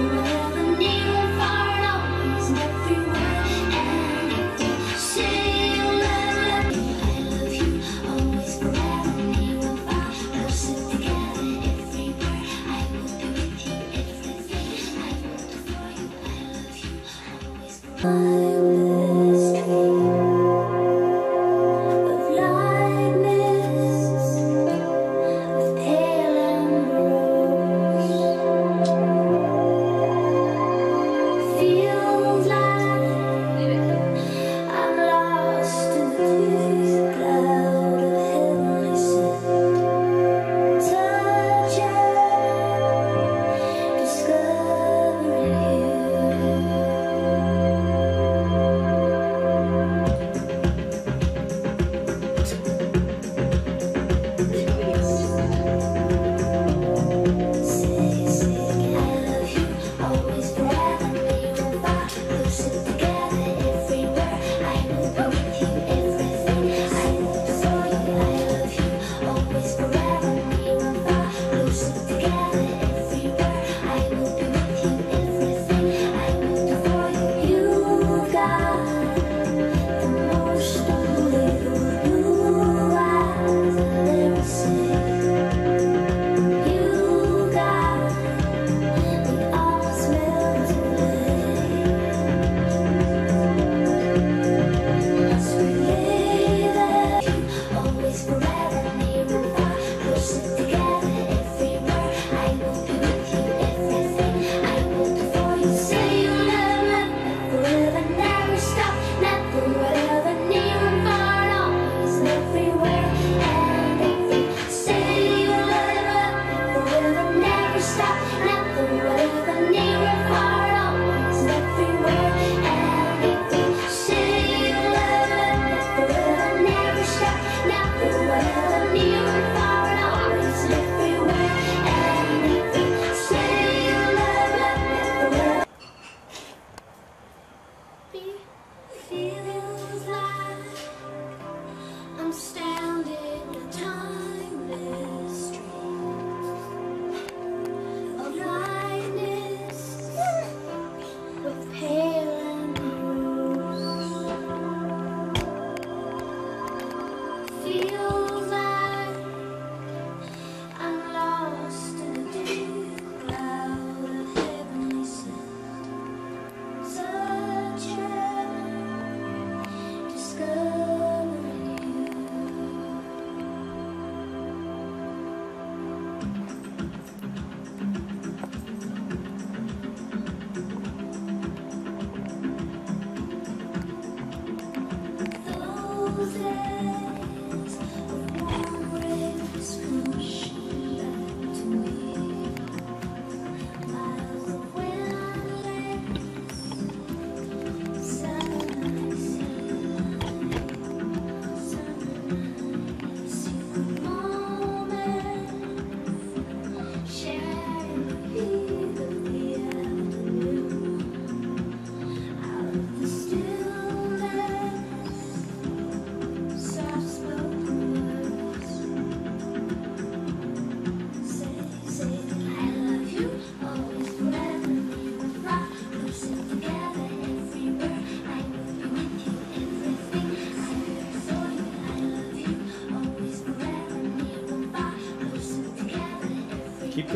you.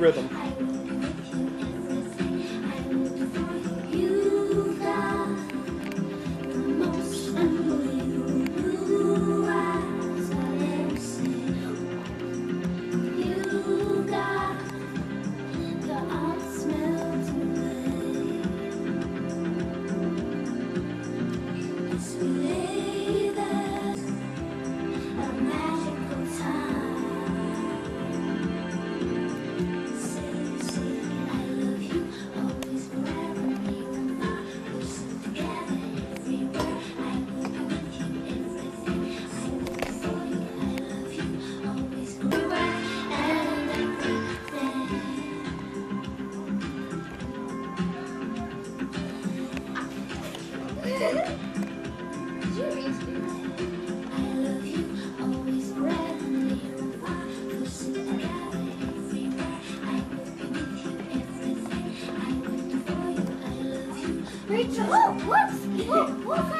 Rhythm. Rachel, oh, what? Oh, what?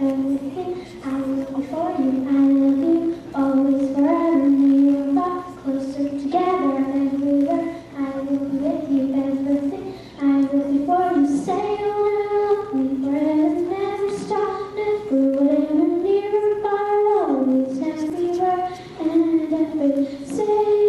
I will be you, I love you, always forever. Near and closer together everywhere. I will be with you, everything. I will be for you, say you love me forever, never stop, never. Near and far, always everywhere and every. Say